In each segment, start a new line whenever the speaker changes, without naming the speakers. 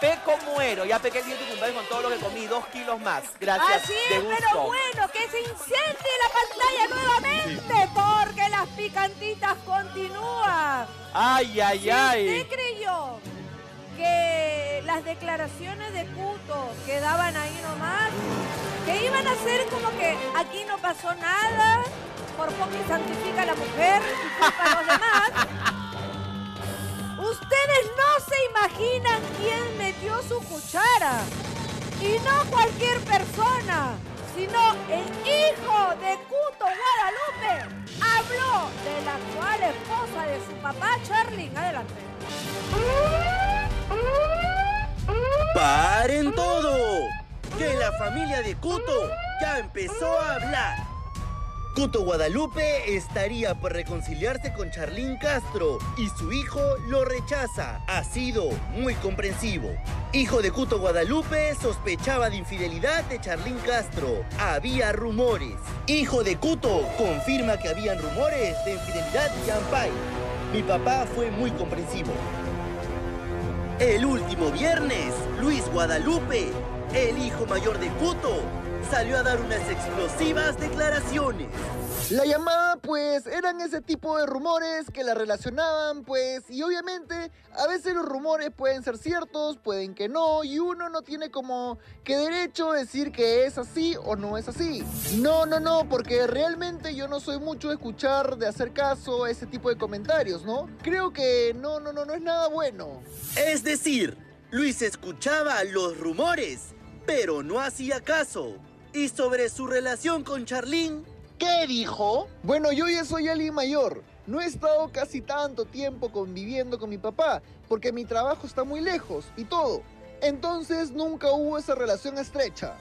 peco muero. Ya pequé el día de tu cumpleaños con todo lo que comí, dos kilos más. Gracias.
Así
de
es,
gusto.
pero bueno, que se incendie la pantalla nuevamente, porque las picantitas continúan.
Ay, ay,
Si
ay.
usted creyó que las declaraciones de Cuto quedaban ahí nomás, que iban a ser como que aquí no pasó nada, por poco y santifica a la mujer y culpa a los demás. Ustedes no se imaginan quién metió su cuchara. Y no cualquier persona, sino el hijo de Cuto Guadalupe. Habló de la actual esposa de su papá, Charlene. Adelante.
¡Paren todo! Que la familia de Cuto ya empezó a hablar. Cuto Guadalupe estaría por reconciliarse con Charlín Castro y su hijo lo rechaza. Ha sido muy comprensivo. Hijo de Cuto Guadalupe sospechaba de infidelidad de Charlín Castro. Había rumores. Hijo de Cuto confirma que habían rumores de infidelidad de Ampay. Mi papá fue muy comprensivo. El último viernes, Luis Guadalupe, el hijo mayor de Cuto, salió a dar unas explosivas declaraciones.
La llamada, pues, eran ese tipo de rumores que la relacionaban, pues, y obviamente a veces los rumores pueden ser ciertos, pueden que no, y uno no tiene como que derecho a decir que es así o no es así. No, no, no, porque realmente yo no soy mucho de escuchar, de hacer caso a ese tipo de comentarios, ¿no? Creo que no, no, no, no es nada bueno.
Es decir, Luis escuchaba los rumores, pero no hacía caso. Y sobre su relación con Charlín,
¿Qué dijo? Bueno, yo ya soy alguien mayor. No he estado casi tanto tiempo conviviendo con mi papá, porque mi trabajo está muy lejos y todo. Entonces nunca hubo esa relación estrecha.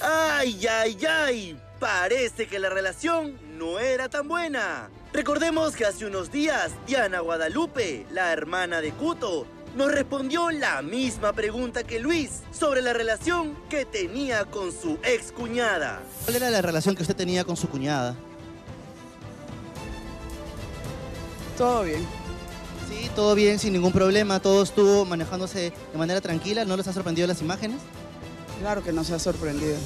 ¡ay, ay, ay! Parece que la relación no era tan buena. Recordemos que hace unos días, Diana Guadalupe, la hermana de Cuto, nos respondió la misma pregunta que Luis sobre la relación que tenía con su ex cuñada.
¿Cuál era la relación que usted tenía con su cuñada?
Todo bien.
Sí, todo bien, sin ningún problema, todo estuvo manejándose de manera tranquila, ¿no les ha sorprendido las imágenes?
Claro que no se ha sorprendido.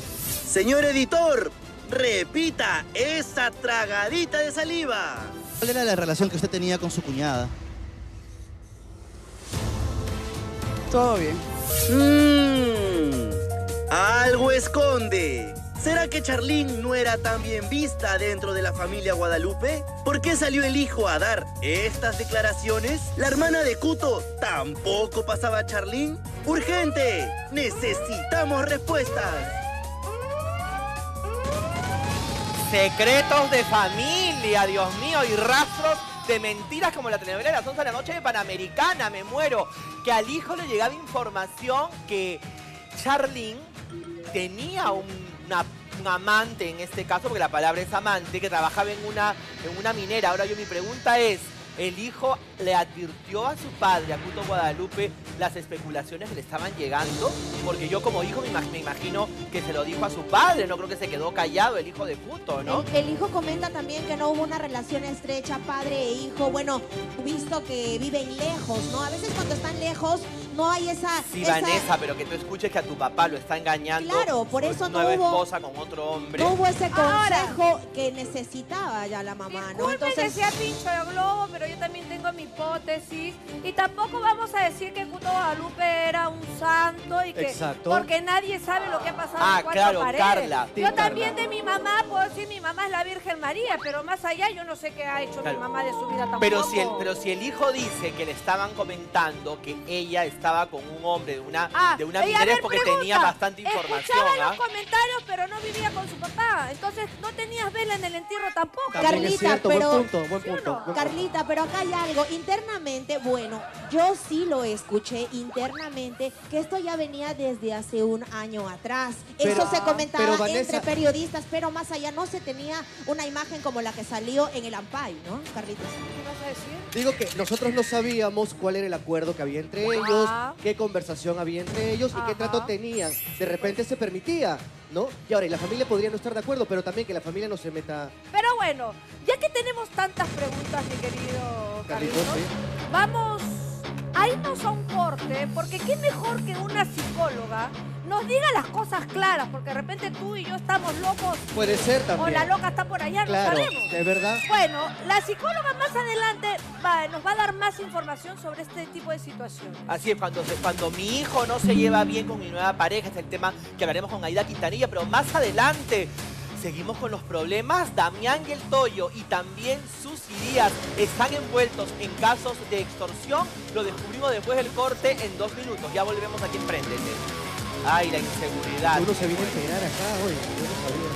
Señor editor, repita esa tragadita de saliva.
¿Cuál era la relación que usted tenía con su cuñada?
Todo bien.
Mmm, algo esconde. ¿Será que Charlín no era tan bien vista dentro de la familia Guadalupe? ¿Por qué salió el hijo a dar estas declaraciones? ¿La hermana de Cuto tampoco pasaba a Charlín? ¡Urgente! ¡Necesitamos respuestas!
Secretos de familia, Dios mío, y rastros de mentiras como la telenovela de las 11 de la noche de Panamericana, me muero. Que al hijo le llegaba información que Charlene tenía un, una- un amante, en este caso, porque la palabra es amante, que trabajaba en una, en una minera. Ahora yo mi pregunta es, ¿el hijo le advirtió a su padre, a Cuto Guadalupe, las especulaciones que le estaban llegando? Porque yo como hijo me, imag- me imagino que se lo dijo a su padre, no creo que se quedó callado el hijo de Cuto, ¿no?
El hijo comenta también que no hubo una relación estrecha padre e hijo. Bueno, visto que viven lejos, ¿no? A veces cuando están lejos no hay esa...
Sí,
esa-
Vanessa, pero que tú escuches que a tu papá lo está engañando.
Claro, por eso no
nueva
hubo-
esposa con otro hombre.
No hubo ese
Ahora.
consejo que necesitaba ya la mamá, ¿no?
Disculpen que sea pincho de globo, pero yo también hipótesis. Y tampoco vamos a decir que Cuto Guadalupe era un santo y que...
Exacto.
Porque nadie sabe lo que ha pasado
Ah,
en cuatro
claro,
paredes.
Carla.
Yo también
Carla.
de mi mamá puedo decir mi mamá es la Virgen María, pero más allá yo no sé qué ha hecho
Claro.
mi mamá de su vida tampoco.
Pero si, el, pero si el hijo dice que le estaban comentando que ella estaba con un hombre de una,
Ah,
de una
ver,
porque
pregunta,
tenía bastante información.
Escuchaba
¿ah?
los comentarios, pero no vivía con su papá. Entonces no tenías vela en el entierro tampoco.
También
Carlita,
cierto,
pero-
buen punto, buen
¿Sí o
punto.
no?
buen punto.
Carlita, pero acá hay algo. Internamente, bueno, yo sí lo escuché internamente, que esto ya venía desde hace un año atrás.
Pero-
Eso se comentaba
pero, Vanessa-
entre periodistas, pero más allá no se tenía una imagen como la que salió en el Ampay, ¿no, Carlitos?
¿Qué vas a decir?
Digo que nosotros no sabíamos cuál era el acuerdo que había entre ellos,
Ajá.
qué conversación había entre ellos y qué trato tenían. De repente se permitía, ¿no? Y ahora, y la familia podría no estar de acuerdo, pero también que la familia no se meta...
Pero bueno, ya que tenemos tantas preguntas, mi querido
Carlitos,
Carlitos,
¿sí?
vamos a irnos a un corte, porque qué mejor que una psicóloga nos diga las cosas claras, porque de repente tú y yo estamos locos
Puede ser
o
también.
la loca está por allá,
Claro,
no sabemos.
es verdad.
Bueno, la psicóloga más adelante va- nos va a dar más información sobre este tipo de situaciones.
Así es, cuando, cuando mi hijo no se lleva bien con mi nueva pareja, es el tema que hablaremos con Aida Quintanilla, pero más adelante seguimos con los problemas. Damián y el Toyo y también Susy Díaz están envueltos en casos de extorsión. Lo descubrimos después del corte en dos minutos. Ya volvemos aquí en Prendete. Ay, la inseguridad.
Uno se viene a enterar acá hoy. Yo no sabía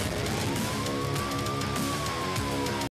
nada.